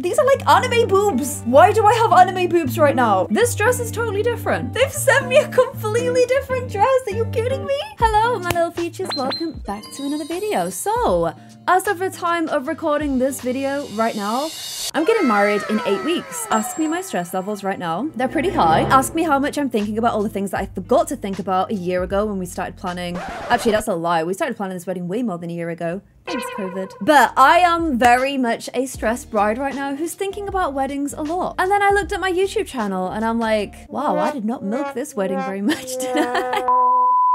These are like anime boobs. Why do I have anime boobs right now? This dress is totally different. They've sent me a completely different dress. Are you kidding me? Hello, my little features. Welcome back to another video. So, as of the time of recording this video right now, I'm getting married in eight weeks. Ask me my stress levels right now. They're pretty high. Ask me how much I'm thinking about all the things that I forgot to think about a year ago when we started planning. Actually, that's a lie. We started planning this wedding way more than a year ago. Thanks, COVID. But I am very much a stressed bride right now who's thinking about weddings a lot. And then I looked at my YouTube channel and I'm like, wow, I did not milk this wedding very much, did I?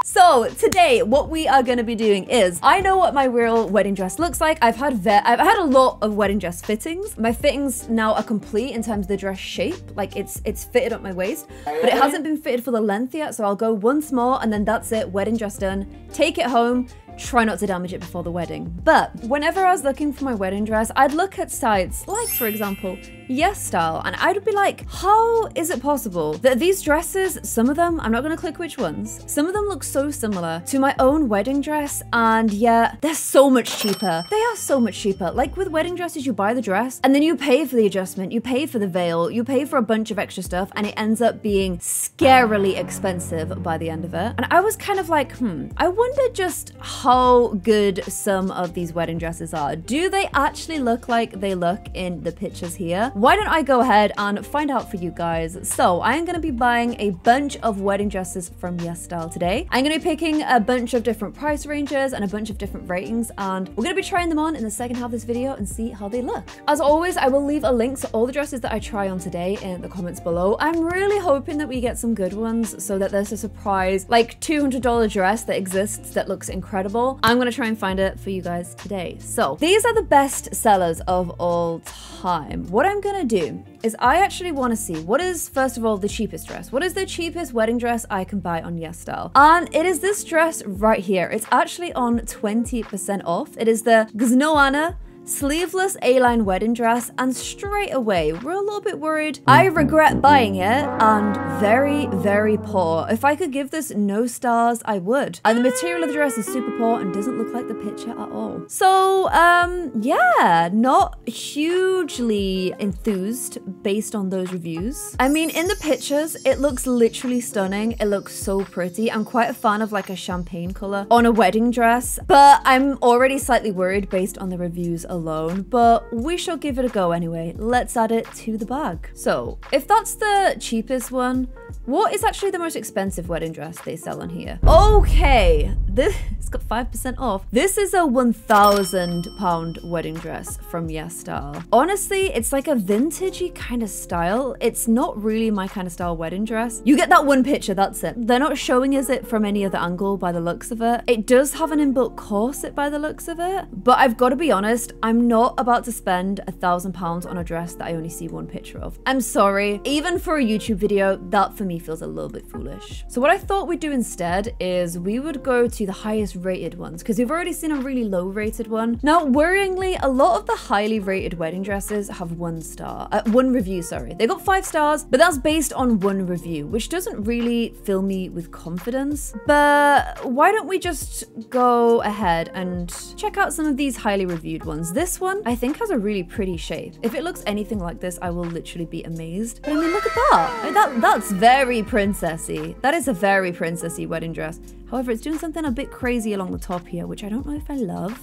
So today, what we are going to be doing is, I know what my real wedding dress looks like. I've had I've had a lot of wedding dress fittings. My fittings now are complete in terms of the dress shape. Like it's it's fitted up my waist, but it hasn't been fitted for the length yet. So I'll go once more and then that's it. Wedding dress done. Take it home try not to damage it before the wedding. But whenever I was looking for my wedding dress, I'd look at sites like, for example, YesStyle, and I'd be like, how is it possible that these dresses, some of them, I'm not gonna click which ones, some of them look so similar to my own wedding dress, and yet they're so much cheaper. They are so much cheaper. Like with wedding dresses, you buy the dress, and then you pay for the adjustment, you pay for the veil, you pay for a bunch of extra stuff, and it ends up being scarily expensive by the end of it. And I was kind of like, hmm, I wonder just how good some of these wedding dresses are. Do they actually look like they look in the pictures here? Why don't I go ahead and find out for you guys? So I am going to be buying a bunch of wedding dresses from YesStyle today. I'm going to be picking a bunch of different price ranges and a bunch of different ratings and we're going to be trying them on in the second half of this video and see how they look. As always, I will leave a link to all the dresses that I try on today in the comments below. I'm really hoping that we get some good ones so that there's a surprise like $200 dress that exists that looks incredible. I'm I'm gonna try and find it for you guys today. So these are the best sellers of all time. What I'm gonna do is I actually wanna see what is, first of all, the cheapest dress. What is the cheapest wedding dress I can buy on YesStyle? And it is this dress right here. It's actually on 20% off. It is the Gznoana sleeveless A-line wedding dress, and straight away, we're a little bit worried. I regret buying it, and very, very poor. If I could give this no stars, I would. And the material of the dress is super poor and doesn't look like the picture at all. So, um, yeah, not hugely enthused based on those reviews. I mean, in the pictures, it looks literally stunning. It looks so pretty. I'm quite a fan of like a champagne color on a wedding dress, but I'm already slightly worried based on the reviews alone, but we shall give it a go anyway. Let's add it to the bag. So if that's the cheapest one, what is actually the most expensive wedding dress they sell on here? Okay, this it's got 5% off. This is a 1,000 pound wedding dress from YesStyle. Honestly, it's like a vintagey kind of style. It's not really my kind of style wedding dress. You get that one picture, that's it. They're not showing us it from any other angle by the looks of it. It does have an inbuilt corset by the looks of it, but I've got to be honest, I'm not about to spend a thousand pounds on a dress that I only see one picture of. I'm sorry, even for a YouTube video, that for me feels a little bit foolish. So what I thought we'd do instead is we would go to the highest rated ones because we've already seen a really low rated one. Now, worryingly, a lot of the highly rated wedding dresses have one star, uh, one review, sorry. They got five stars, but that's based on one review, which doesn't really fill me with confidence. But why don't we just go ahead and check out some of these highly reviewed ones. This one, I think has a really pretty shape. If it looks anything like this, I will literally be amazed. But I mean, look at that. That that's very princessy. That is a very princessy wedding dress. However, it's doing something a bit crazy along the top here, which I don't know if I love.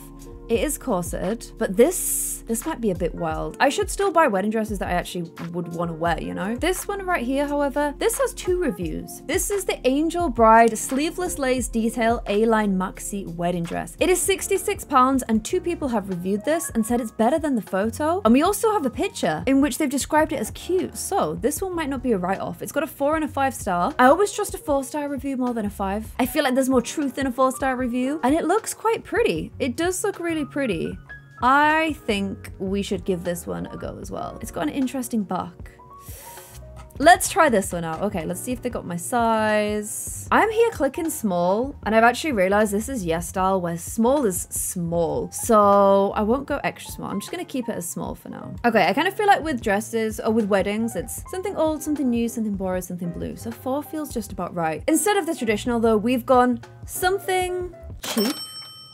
It is corseted, but this, this might be a bit wild. I should still buy wedding dresses that I actually would want to wear, you know? This one right here, however, this has two reviews. This is the Angel Bride Sleeveless Lace Detail A-Line Maxi Wedding Dress. It is 66 pounds and two people have reviewed this and said it's better than the photo. And we also have a picture in which they've described it as cute. So this one might not be a write-off. It's got a four and a five star. I always trust a four star review more than a five. I feel like there's more truth in a four star review and it looks quite pretty. It does look really pretty. I think we should give this one a go as well. It's got an interesting back. Let's try this one out. Okay, let's see if they got my size. I'm here clicking small, and I've actually realized this is YesStyle where small is small. So I won't go extra small. I'm just gonna keep it as small for now. Okay, I kind of feel like with dresses or with weddings, it's something old, something new, something borrowed, something blue. So four feels just about right. Instead of the traditional though, we've gone something cheap,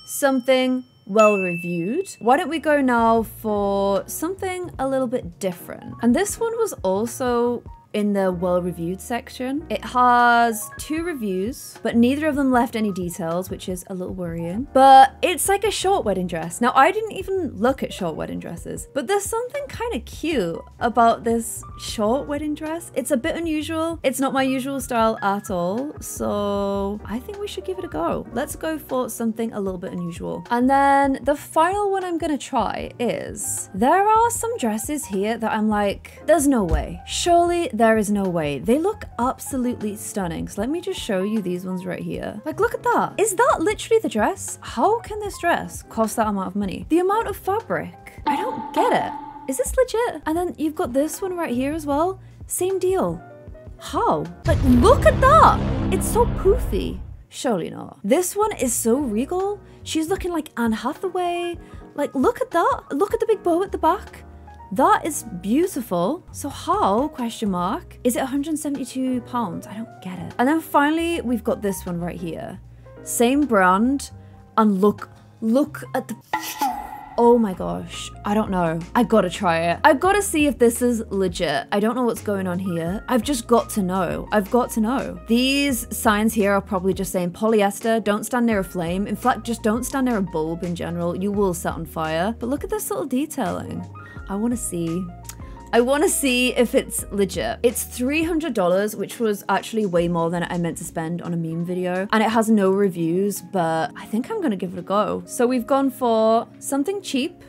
something well reviewed. Why don't we go now for something a little bit different? And this one was also in the well reviewed section. It has two reviews, but neither of them left any details, which is a little worrying. But it's like a short wedding dress. Now, I didn't even look at short wedding dresses, but there's something kind of cute about this short wedding dress. It's a bit unusual. It's not my usual style at all. So I think we should give it a go. Let's go for something a little bit unusual. And then the final one I'm going to try is there are some dresses here that I'm like, there's no way. Surely there is no way. They look absolutely stunning. So let me just show you these ones right here. Like, look at that. Is that literally the dress? How can this dress cost that amount of money? The amount of fabric. I don't get it. Is this legit? And then you've got this one right here as well. Same deal. How? Like, look at that. It's so poofy. Surely not. This one is so regal. She's looking like Anne Hathaway. Like, look at that. Look at the big bow at the back. That is beautiful. So how, question mark, is it 172 pounds? I don't get it. And then finally, we've got this one right here. Same brand. And look, look at the... Oh my gosh, I don't know. I gotta try it. I gotta see if this is legit. I don't know what's going on here. I've just got to know. I've got to know. These signs here are probably just saying polyester, don't stand near a flame. In fact, just don't stand near a bulb in general. You will set on fire. But look at this little detailing. I want to see. I want to see if it's legit. It's $300, which was actually way more than I meant to spend on a meme video. And it has no reviews, but I think I'm going to give it a go. So we've gone for something cheap,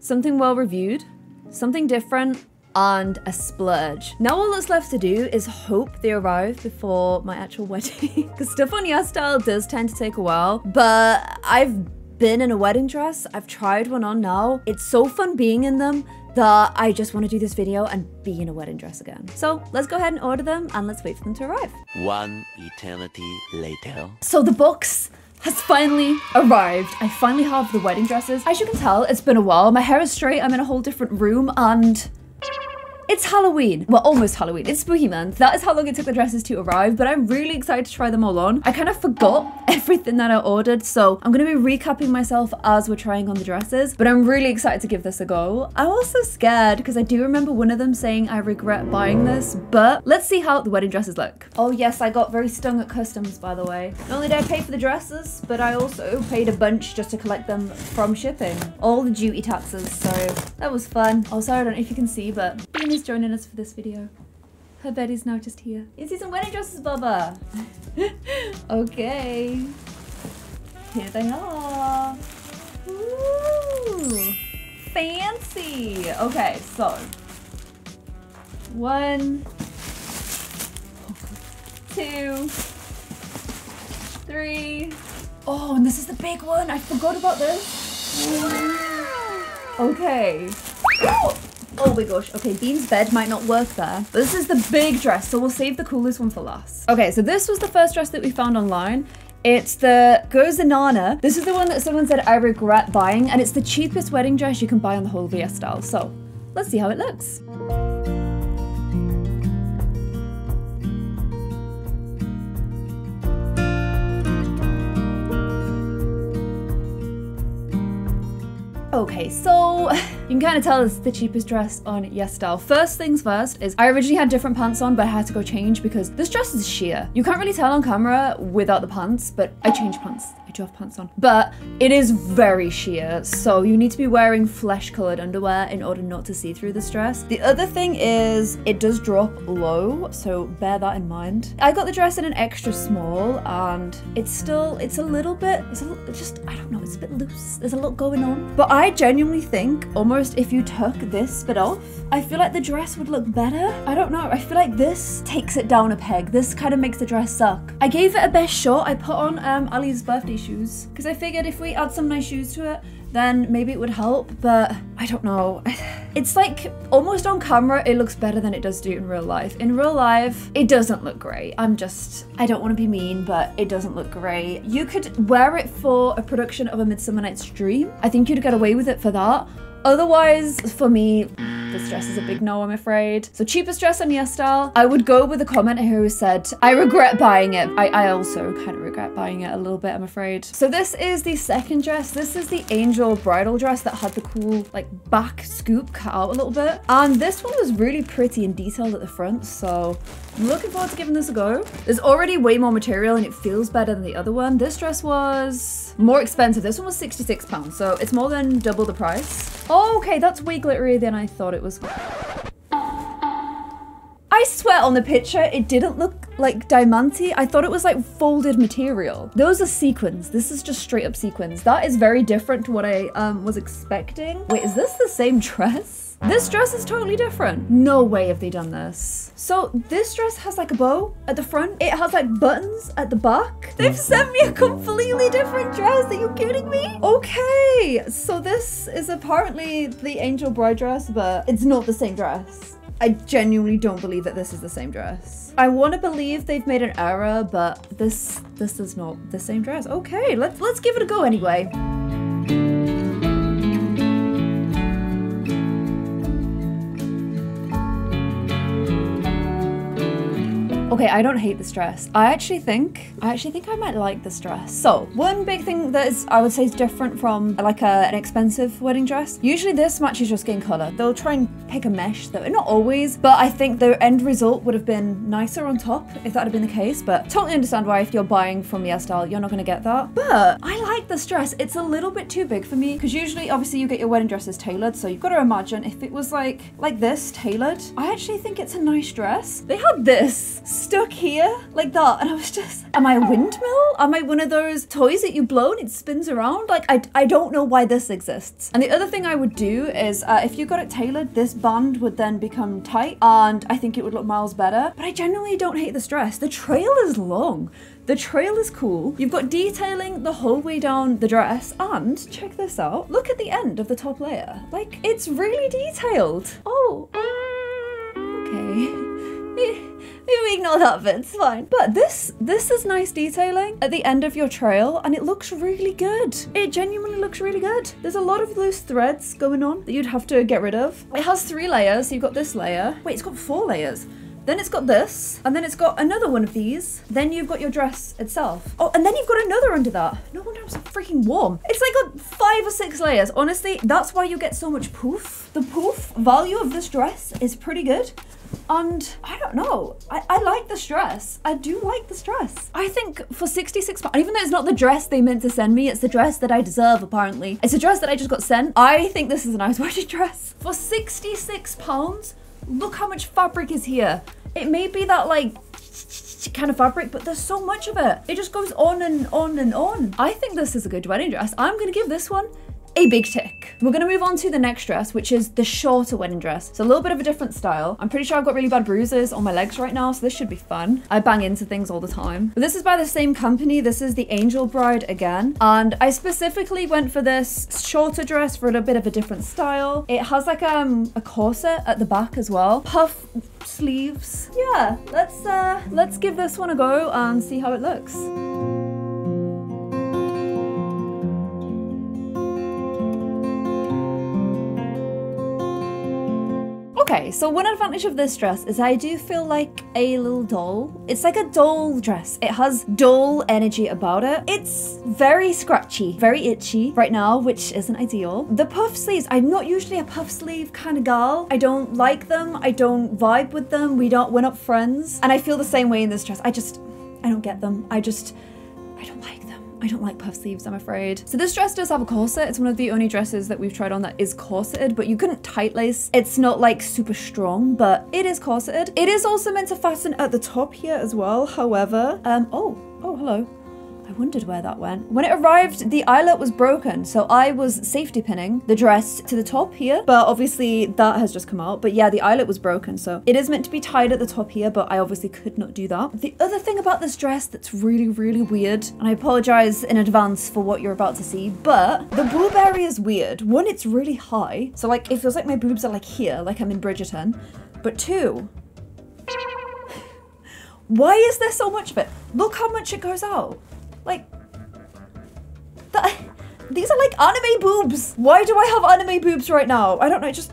something well reviewed, something different, and a splurge. Now all that's left to do is hope they arrive before my actual wedding. Because stuff on YesStyle does tend to take a while, but I've been in a wedding dress. I've tried one on now. It's so fun being in them that I just want to do this video and be in a wedding dress again. So let's go ahead and order them and let's wait for them to arrive. One eternity later. So the box has finally arrived. I finally have the wedding dresses. As you can tell, it's been a while. My hair is straight. I'm in a whole different room and it's Halloween. Well, almost Halloween. It's spooky month. That is how long it took the dresses to arrive, but I'm really excited to try them all on. I kind of forgot everything that I ordered, so I'm going to be recapping myself as we're trying on the dresses, but I'm really excited to give this a go. I'm also scared because I do remember one of them saying I regret buying this, but let's see how the wedding dresses look. Oh yes, I got very stung at customs, by the way. Not only did I pay for the dresses, but I also paid a bunch just to collect them from shipping. All the duty taxes, so that was fun. Oh, also, I don't know if you can see, but Bean is joining us for this video. Her bed is now just here. See some wedding dresses, Bubba? okay. Here they are. Ooh, fancy. Okay, so one, two, three. Oh, and this is the big one. I forgot about this. Okay. Oh my gosh. Okay, Bean's bed might not work there. But this is the big dress, so we'll save the coolest one for last. Okay, so this was the first dress that we found online. It's the Gozanana. This is the one that someone said I regret buying, and it's the cheapest wedding dress you can buy on the whole of YesStyle. So let's see how it looks. Okay, so you can kind of tell it's the cheapest dress on YesStyle. First things first is I originally had different pants on, but I had to go change because this dress is sheer. You can't really tell on camera without the pants, but I changed pants. Have pants on. But it is very sheer, so you need to be wearing flesh colored underwear in order not to see through this dress. The other thing is it does drop low, so bear that in mind. I got the dress in an extra small and it's still, it's a little bit, it's a little, just, I don't know, it's a bit loose. There's a lot going on. But I genuinely think almost if you took this bit off, I feel like the dress would look better. I don't know. I feel like this takes it down a peg. This kind of makes the dress suck. I gave it a best shot. I put on um, Ali's birthday shoes because I figured if we add some nice shoes to it, then maybe it would help, but I don't know. It's like almost on camera, it looks better than it does do in real life. In real life, it doesn't look great. I'm just, I don't want to be mean, but it doesn't look great. You could wear it for a production of A Midsummer Night's Dream. I think you'd get away with it for that. Otherwise, for me, this dress is a big no, I'm afraid. So cheapest dress on YesStyle. I would go with a commenter who said, I regret buying it. I, I also kind of regret buying it a little bit, I'm afraid. So this is the second dress. This is the angel bridal dress that had the cool like back scoop cut out a little bit. And this one was really pretty and detailed at the front. So I'm looking forward to giving this a go. There's already way more material and it feels better than the other one. This dress was more expensive. This one was 66 pounds. So it's more than double the price. Okay. That's way glittery than I thought it was. I swear on the picture, it didn't look like diamante. I thought it was like folded material. Those are sequins. This is just straight up sequins. That is very different to what I um, was expecting. Wait, is this the same dress? This dress is totally different. No way have they done this. So this dress has like a bow at the front. It has like buttons at the back. They've mm-hmm. sent me a completely different dress. Are you kidding me? Okay, so this is apparently the angel bride dress, but it's not the same dress. I genuinely don't believe that this is the same dress. I want to believe they've made an error, but this this is not the same dress. Okay, let's let's give it a go anyway. Okay, I don't hate the dress. I actually think, I actually think I might like this dress. So, one big thing that is, I would say is different from like a, an expensive wedding dress. Usually this matches your skin color. They'll try and pick a mesh though, not always, but I think the end result would have been nicer on top if that had been the case, but totally understand why if you're buying from YesStyle, you're not gonna get that. But I like this dress. It's a little bit too big for me because usually obviously you get your wedding dresses tailored. So you've got to imagine if it was like, like this tailored, I actually think it's a nice dress. They had this stuck here like that and I was just am I a windmill am I one of those toys that you blow and it spins around like I, I don't know why this exists and the other thing I would do is uh, if you got it tailored this band would then become tight and I think it would look miles better but I generally don't hate this dress the trail is long the trail is cool. You've got detailing the whole way down the dress and check this out. Look at the end of the top layer. Like it's really detailed. Oh, okay. Maybe ignore that bit, it's fine. But this, this is nice detailing at the end of your trail and it looks really good. It genuinely looks really good. There's a lot of loose threads going on that you'd have to get rid of. It has three layers, so you've got this layer. Wait, it's got four layers. Then it's got this, and then it's got another one of these. Then you've got your dress itself. Oh, and then you've got another under that. No wonder I'm so freaking warm. It's like got five or six layers. Honestly, that's why you get so much poof. The poof value of this dress is pretty good. And I don't know, I, I like the dress. I do like the dress. I think for 66 pounds, even though it's not the dress they meant to send me, it's the dress that I deserve apparently. It's a dress that I just got sent. I think this is a nice wedding dress. For 66 pounds, look how much fabric is here. It may be that like kind of fabric, but there's so much of it. It just goes on and on and on. I think this is a good wedding dress. I'm gonna give this one a big tick. We're gonna move on to the next dress, which is the shorter wedding dress. It's a little bit of a different style. I'm pretty sure I've got really bad bruises on my legs right now, so this should be fun. I bang into things all the time. But this is by the same company. This is the Angel Bride again. And I specifically went for this shorter dress for a bit of a different style. It has like um, a corset at the back as well. Puff sleeves. Yeah, let's uh, let's give this one a go and see how it looks. So one advantage of this dress is I do feel like a little doll. It's like a doll dress. It has doll energy about it. It's very scratchy, very itchy right now, which isn't ideal. The puff sleeves, I'm not usually a puff sleeve kind of girl. I don't like them. I don't vibe with them. We don't, we're not friends. And I feel the same way in this dress. I just, I don't get them. I just, I don't like them. I don't like puff sleeves, I'm afraid. So this dress does have a corset. It's one of the only dresses that we've tried on that is corseted, but you couldn't tight lace. It's not like super strong, but it is corseted. It is also meant to fasten at the top here as well. However, um, oh, oh, hello. I wondered where that went. When it arrived, the eyelet was broken, so I was safety pinning the dress to the top here, but obviously that has just come out. But yeah, the eyelet was broken, so it is meant to be tied at the top here, but I obviously could not do that. The other thing about this dress that's really, really weird, and I apologize in advance for what you're about to see, but the area is weird. One, it's really high, so like it feels like my boobs are like here, like I'm in Bridgerton. But two, why is there so much of it? Look how much it goes out. Like, that, these are like anime boobs. Why do I have anime boobs right now? I don't know, just...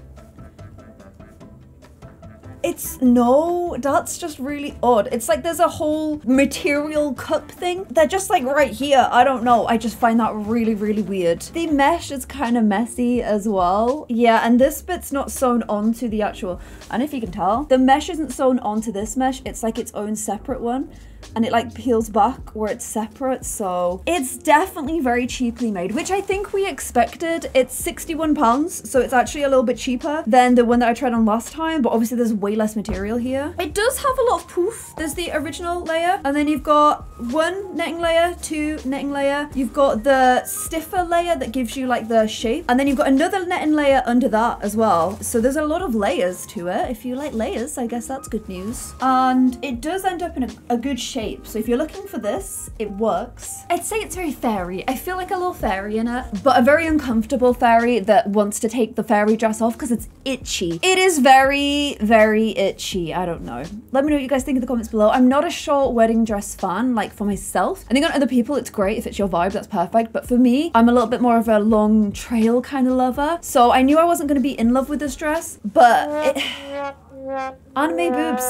It's no, that's just really odd. It's like there's a whole material cup thing. They're just like right here. I don't know. I just find that really, really weird. The mesh is kind of messy as well. Yeah, and this bit's not sewn onto the actual, and if you can tell, the mesh isn't sewn onto this mesh. It's like its own separate one and it like peels back where it's separate so it's definitely very cheaply made which I think we expected. It's 61 pounds so it's actually a little bit cheaper than the one that I tried on last time but obviously there's way less material here. It does have a lot of poof. There's the original layer and then you've got one netting layer two netting layer. You've got the stiffer layer that gives you like the shape and then you've got another netting layer under that as well. So there's a lot of layers to it. If you like layers I guess that's good news. And it does end up in a, a good shape. So if you're looking for this, it works. I'd say it's very fairy. I feel like a little fairy in it, but a very uncomfortable fairy that wants to take the fairy dress off because it's itchy. It is very, very itchy. I don't know. Let me know what you guys think in the comments below. I'm not a short wedding dress fan, like for myself. I think on other people, it's great. If it's your vibe, that's perfect. But for me, I'm a little bit more of a long trail kind of lover. So I knew I wasn't going to be in love with this dress, but it... Anime boobs.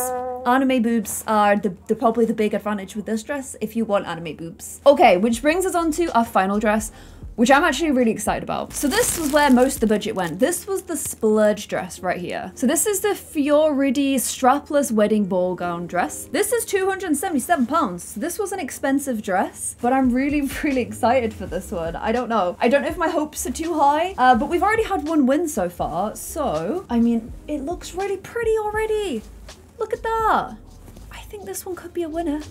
Anime boobs are the, the probably the big advantage with this dress if you want anime boobs. Okay, which brings us on to our final dress, which I'm actually really excited about. So this was where most of the budget went. This was the splurge dress right here. So this is the Fioridi strapless wedding ball gown dress. This is 277 pounds. This was an expensive dress, but I'm really, really excited for this one. I don't know. I don't know if my hopes are too high, uh, but we've already had one win so far. So, I mean, it looks really pretty already. Look at that. I think this one could be a winner.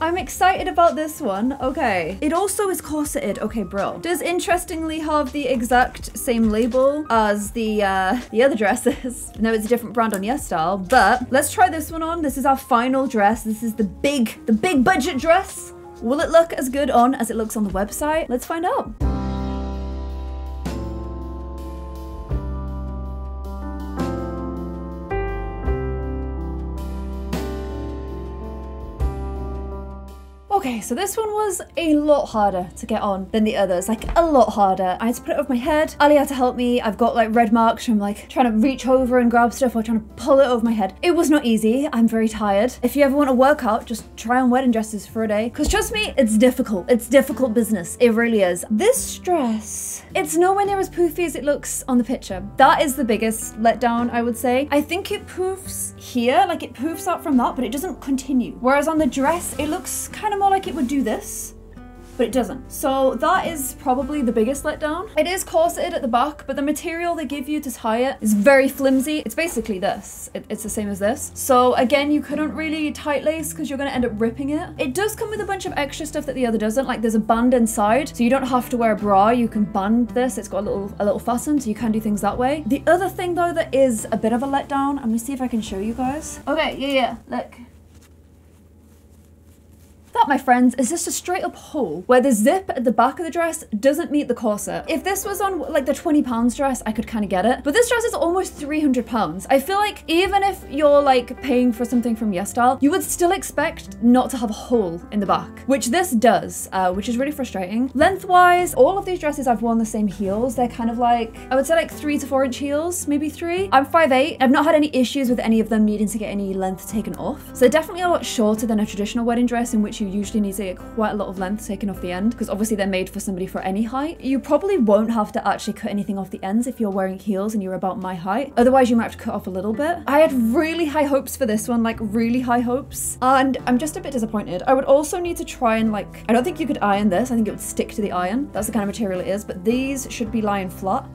I'm excited about this one. Okay. It also is corseted. Okay, bro. Does interestingly have the exact same label as the uh, the other dresses. no, it's a different brand on YesStyle, but let's try this one on. This is our final dress. This is the big, the big budget dress. Will it look as good on as it looks on the website? Let's find out. Okay, so this one was a lot harder to get on than the others, like a lot harder. I had to put it over my head. Ali had to help me. I've got like red marks from like trying to reach over and grab stuff or trying to pull it over my head. It was not easy. I'm very tired. If you ever want to work out, just try on wedding dresses for a day. Because trust me, it's difficult. It's difficult business. It really is. This dress, it's nowhere near as poofy as it looks on the picture. That is the biggest letdown, I would say. I think it poofs here, like it poofs out from that, but it doesn't continue. Whereas on the dress, it looks kind of more like it would do this, but it doesn't. So that is probably the biggest letdown. It is corseted at the back, but the material they give you to tie it is very flimsy. It's basically this. It, it's the same as this. So again, you couldn't really tight lace because you're gonna end up ripping it. It does come with a bunch of extra stuff that the other doesn't. Like there's a band inside, so you don't have to wear a bra. You can band this. It's got a little a little fasten, so you can do things that way. The other thing though that is a bit of a letdown, I'm gonna see if I can show you guys. Okay, yeah, yeah, look. That, my friends, is just a straight up hole where the zip at the back of the dress doesn't meet the corset. If this was on like the 20 pounds dress, I could kind of get it. But this dress is almost 300 pounds. I feel like even if you're like paying for something from YesStyle, you would still expect not to have a hole in the back, which this does, uh, which is really frustrating. Lengthwise, all of these dresses I've worn the same heels. They're kind of like, I would say like three to four inch heels, maybe three. I'm 5'8". I've not had any issues with any of them needing to get any length taken off. So they're definitely a lot shorter than a traditional wedding dress in which you usually need to get quite a lot of length taken off the end because obviously they're made for somebody for any height. You probably won't have to actually cut anything off the ends if you're wearing heels and you're about my height. Otherwise you might have to cut off a little bit. I had really high hopes for this one, like really high hopes. And I'm just a bit disappointed. I would also need to try and like, I don't think you could iron this. I think it would stick to the iron. That's the kind of material it is, but these should be lying flat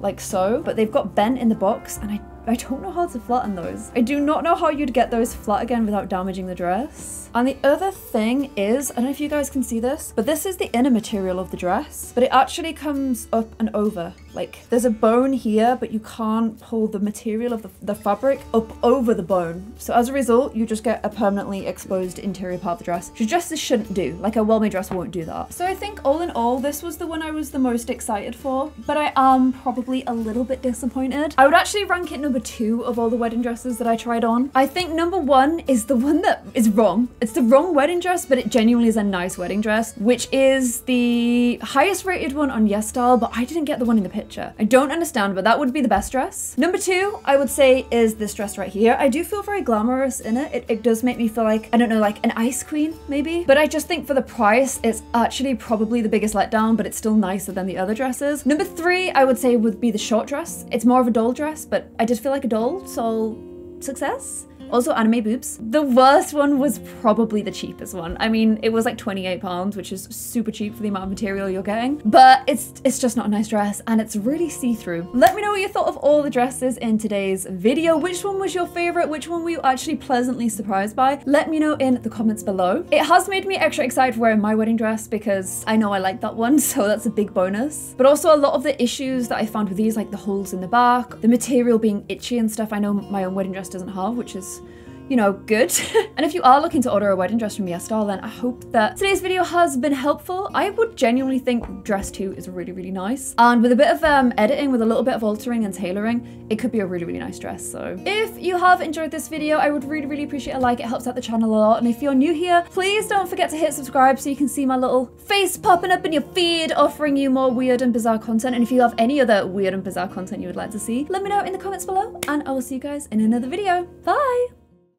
like so, but they've got bent in the box and I I don't know how to flatten those. I do not know how you'd get those flat again without damaging the dress. And the other thing is, I don't know if you guys can see this, but this is the inner material of the dress, but it actually comes up and over. Like there's a bone here, but you can't pull the material of the, the fabric up over the bone. So as a result, you just get a permanently exposed interior part of the dress, which dresses shouldn't do. Like a well-made dress won't do that. So I think all in all, this was the one I was the most excited for, but I am probably a little bit disappointed. I would actually rank it number two of all the wedding dresses that I tried on. I think number one is the one that is wrong. It's the wrong wedding dress, but it genuinely is a nice wedding dress, which is the highest rated one on YesStyle, but I didn't get the one in the picture picture. I don't understand, but that would be the best dress. Number two, I would say is this dress right here. I do feel very glamorous in it. It, it does make me feel like, I don't know, like an ice queen maybe. But I just think for the price, it's actually probably the biggest letdown, but it's still nicer than the other dresses. Number three, I would say would be the short dress. It's more of a doll dress, but I did feel like a doll, so success. Also, anime boobs. The worst one was probably the cheapest one. I mean, it was like 28 pounds, which is super cheap for the amount of material you're getting, but it's it's just not a nice dress and it's really see-through. Let me know what you thought of all the dresses in today's video. Which one was your favorite? Which one were you actually pleasantly surprised by? Let me know in the comments below. It has made me extra excited for wearing my wedding dress because I know I like that one, so that's a big bonus. But also a lot of the issues that I found with these, like the holes in the back, the material being itchy and stuff, I know my own wedding dress doesn't have, which is you know, good. and if you are looking to order a wedding dress from YesStyle, then I hope that today's video has been helpful. I would genuinely think dress two is really, really nice. And with a bit of um, editing, with a little bit of altering and tailoring, it could be a really, really nice dress. So if you have enjoyed this video, I would really, really appreciate a like. It helps out the channel a lot. And if you're new here, please don't forget to hit subscribe so you can see my little face popping up in your feed, offering you more weird and bizarre content. And if you have any other weird and bizarre content you would like to see, let me know in the comments below. And I will see you guys in another video. Bye!